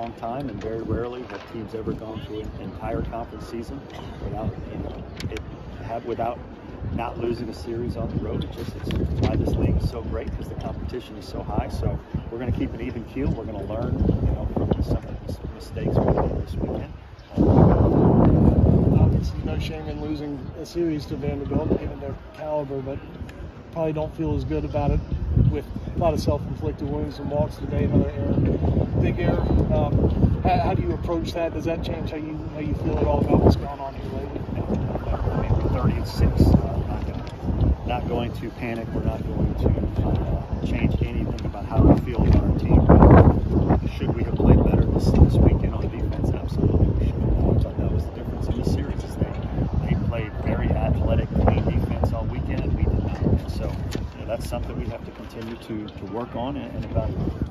long time, and very rarely have teams ever gone through an entire conference season without you know it have without not losing a series on the road. It just it's why this league is so great because the competition is so high. So we're going to keep an even keel. We're going to learn, you know, from some of the mistakes we made this weekend. Obviously, no shame in losing a series to Vanderbilt, given their caliber, but probably don't feel as good about it with a lot of self-inflicted wounds and walks today, another error, big error. Um, how, how, do you approach that? Does that change how you how you feel at all about what's going on here lately? I mean, we're 30 and six. Uh, not, gonna, not going to panic. We're not going to uh, change anything about how we feel about our team. Should we have played better this, this weekend on defense? Absolutely, we should. I thought that was the difference in the series. Is they they played very athletic, clean defense all weekend, and we did not. And so you know, that's something we have to continue to to work on and, and evaluate.